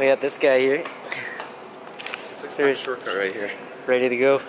We got this guy here, Six pack shortcut right here. ready to go.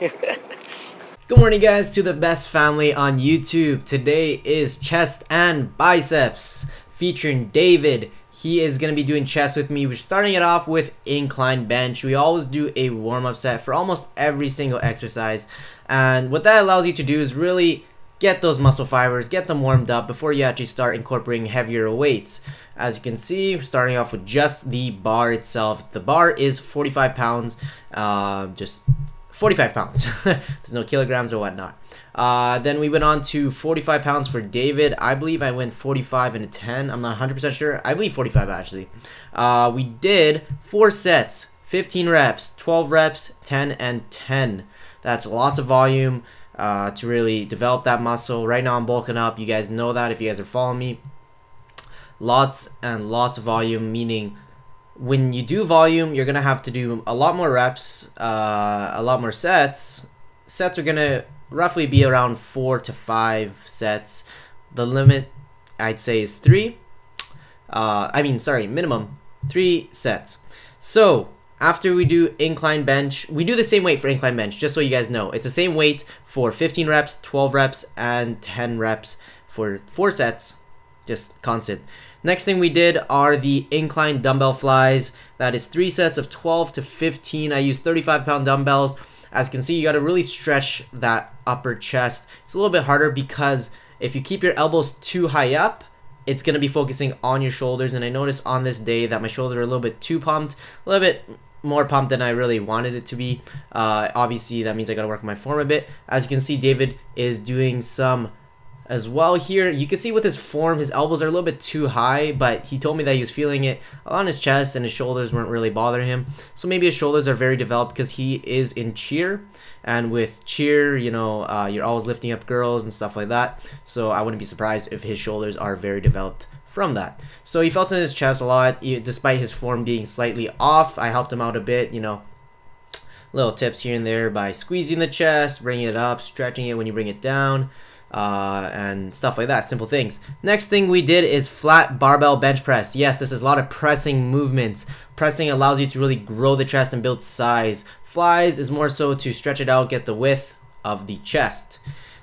Good morning, guys, to the best family on YouTube. Today is chest and biceps featuring David. He is going to be doing chest with me. We're starting it off with incline bench. We always do a warm up set for almost every single exercise. And what that allows you to do is really get those muscle fibers, get them warmed up before you actually start incorporating heavier weights. As you can see, starting off with just the bar itself. The bar is 45 pounds, uh, just 45 pounds. There's no kilograms or whatnot. Uh, then we went on to 45 pounds for David. I believe I went 45 and a 10. I'm not 100% sure. I believe 45 actually. Uh, we did four sets, 15 reps, 12 reps, 10 and 10. That's lots of volume uh, to really develop that muscle. Right now I'm bulking up. You guys know that if you guys are following me. Lots and lots of volume, meaning when you do volume, you're gonna have to do a lot more reps, uh, a lot more sets. Sets are gonna roughly be around four to five sets. The limit, I'd say, is three. Uh, I mean, sorry, minimum three sets. So after we do incline bench, we do the same weight for incline bench, just so you guys know. It's the same weight for 15 reps, 12 reps, and 10 reps for four sets, just constant. Next thing we did are the incline dumbbell flies. That is three sets of 12 to 15. I use 35 pound dumbbells. As you can see, you got to really stretch that upper chest. It's a little bit harder because if you keep your elbows too high up, it's going to be focusing on your shoulders. And I noticed on this day that my shoulders are a little bit too pumped, a little bit more pumped than I really wanted it to be. Uh, obviously, that means I got to work on my form a bit. As you can see, David is doing some as well here. You can see with his form, his elbows are a little bit too high, but he told me that he was feeling it on his chest and his shoulders weren't really bothering him. So maybe his shoulders are very developed because he is in cheer. And with cheer, you know, uh, you're always lifting up girls and stuff like that. So I wouldn't be surprised if his shoulders are very developed from that. So he felt in his chest a lot, despite his form being slightly off. I helped him out a bit, you know, little tips here and there by squeezing the chest, bringing it up, stretching it when you bring it down uh, and stuff like that. Simple things. Next thing we did is flat barbell bench press. Yes, this is a lot of pressing movements. Pressing allows you to really grow the chest and build size. Flies is more so to stretch it out, get the width of the chest.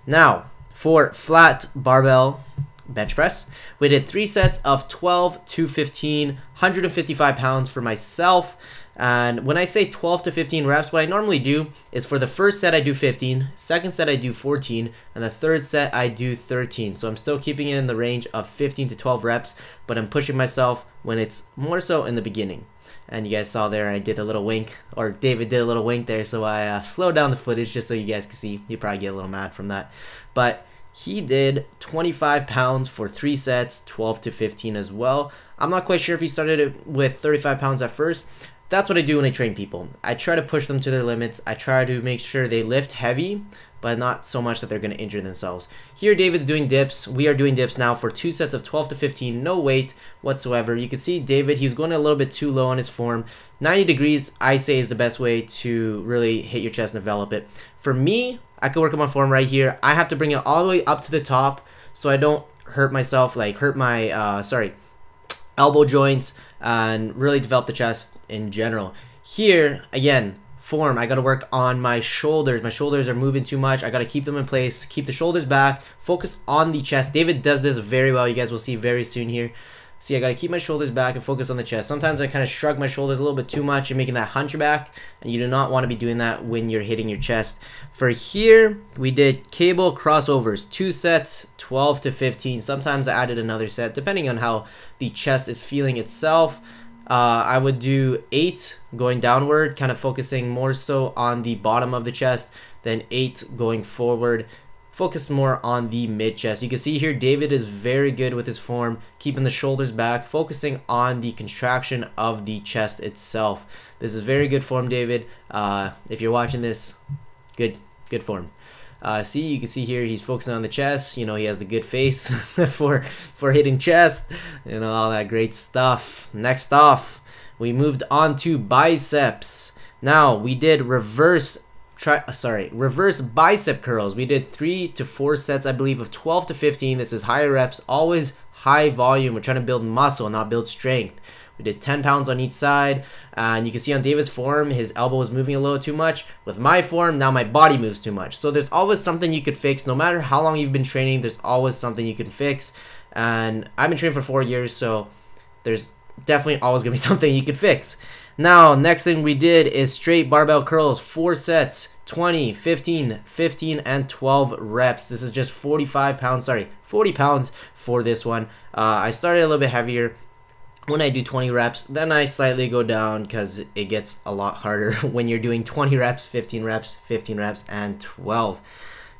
Now, for flat barbell bench press, we did three sets of 12 to 15, 155 pounds for myself. And when I say 12 to 15 reps, what I normally do is for the first set I do 15, second set I do 14, and the third set I do 13. So I'm still keeping it in the range of 15 to 12 reps, but I'm pushing myself when it's more so in the beginning. And you guys saw there I did a little wink, or David did a little wink there, so I uh, slowed down the footage just so you guys can see. You probably get a little mad from that. But he did 25 pounds for three sets, 12 to 15 as well. I'm not quite sure if he started it with 35 pounds at first, that's what I do when I train people. I try to push them to their limits. I try to make sure they lift heavy, but not so much that they're going to injure themselves. Here, David's doing dips. We are doing dips now for two sets of 12 to 15, no weight whatsoever. You can see David, he's going a little bit too low on his form. 90 degrees, I say, is the best way to really hit your chest and develop it. For me, I could work on my form right here. I have to bring it all the way up to the top so I don't hurt myself, like hurt my, uh, sorry, elbow joints, and really develop the chest in general. Here, again, form, I got to work on my shoulders. My shoulders are moving too much. I got to keep them in place, keep the shoulders back, focus on the chest. David does this very well. You guys will see very soon here. See, I got to keep my shoulders back and focus on the chest. Sometimes I kind of shrug my shoulders a little bit too much and making that hunchback, and you do not want to be doing that when you're hitting your chest. For here, we did cable crossovers, two sets, 12 to 15. Sometimes I added another set, depending on how the chest is feeling itself. Uh, I would do eight going downward, kind of focusing more so on the bottom of the chest, then eight going forward, focus more on the mid chest. You can see here David is very good with his form, keeping the shoulders back, focusing on the contraction of the chest itself. This is very good form, David. Uh, if you're watching this, good, good form. Uh, see, you can see here he's focusing on the chest. You know, he has the good face for for hitting chest. You know, all that great stuff. Next off, we moved on to biceps. Now we did reverse try uh, sorry reverse bicep curls we did three to four sets i believe of 12 to 15 this is higher reps always high volume we're trying to build muscle not build strength We did 10 pounds on each side. And you can see on David's form, his elbow is moving a little too much. With my form, now my body moves too much. So there's always something you could fix. No matter how long you've been training, there's always something you can fix. And I've been training for four years, so there's definitely always going to be something you could fix. Now, next thing we did is straight barbell curls, four sets, 20, 15, 15, and 12 reps. This is just 45 pounds, sorry, 40 pounds for this one. Uh, I started a little bit heavier when I do 20 reps, then I slightly go down because it gets a lot harder when you're doing 20 reps, 15 reps, 15 reps, and 12.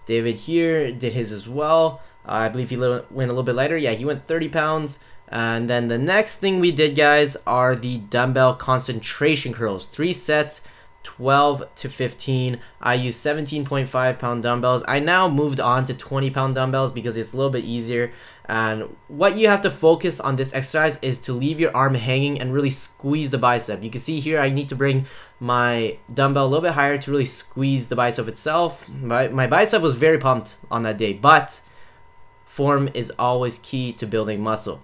David here did his as well. Uh, I believe he went a little bit lighter. Yeah, he went 30 pounds. And then the next thing we did, guys, are the dumbbell concentration curls. Three sets, 12 to 15. I use 17.5 pound dumbbells. I now moved on to 20 pound dumbbells because it's a little bit easier. And what you have to focus on this exercise is to leave your arm hanging and really squeeze the bicep. You can see here I need to bring my dumbbell a little bit higher to really squeeze the bicep itself. My, my bicep was very pumped on that day, but form is always key to building muscle.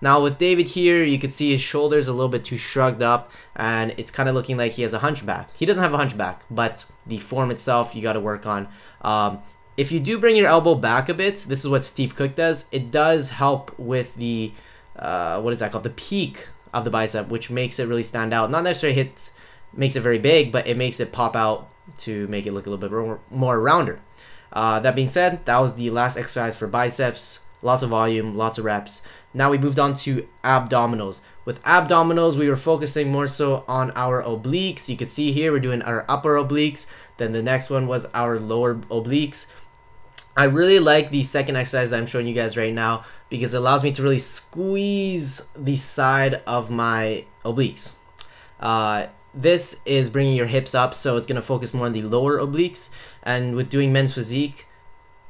Now with David here, you can see his shoulders a little bit too shrugged up and it's kind of looking like he has a hunchback. He doesn't have a hunchback, but the form itself you got to work on. Um, if you do bring your elbow back a bit, this is what Steve Cook does, it does help with the, uh, what is that called, the peak of the bicep, which makes it really stand out. Not necessarily hits, makes it very big, but it makes it pop out to make it look a little bit more, more rounder. Uh, that being said, that was the last exercise for biceps. Lots of volume, lots of reps. Now we moved on to abdominals. With abdominals, we were focusing more so on our obliques. You can see here we're doing our upper obliques. Then the next one was our lower obliques. I really like the second exercise that I'm showing you guys right now because it allows me to really squeeze the side of my obliques. Uh, this is bringing your hips up, so it's going to focus more on the lower obliques. And with doing men's physique,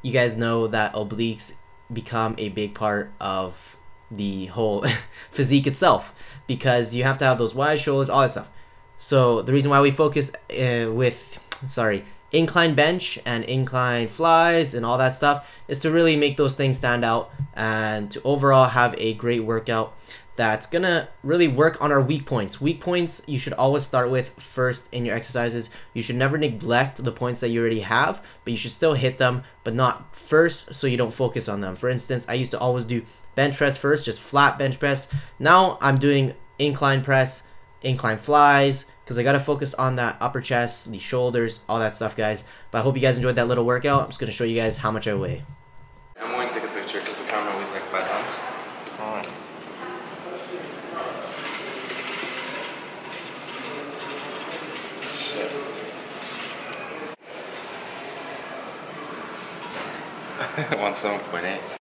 you guys know that obliques become a big part of the whole physique itself because you have to have those wide shoulders, all that stuff. So the reason why we focus uh, with, sorry, incline bench and incline flies and all that stuff is to really make those things stand out and to overall have a great workout that's gonna really work on our weak points. Weak points you should always start with first in your exercises. You should never neglect the points that you already have, but you should still hit them, but not first so you don't focus on them. For instance, I used to always do bench press first, just flat bench press. Now I'm doing incline press, incline flies, because I got to focus on that upper chest, the shoulders, all that stuff, guys. But I hope you guys enjoyed that little workout. I'm just going to show you guys how much I weigh. I'm going to take a picture because the camera weighs like 5 pounds. Alright. Shit. 107.8.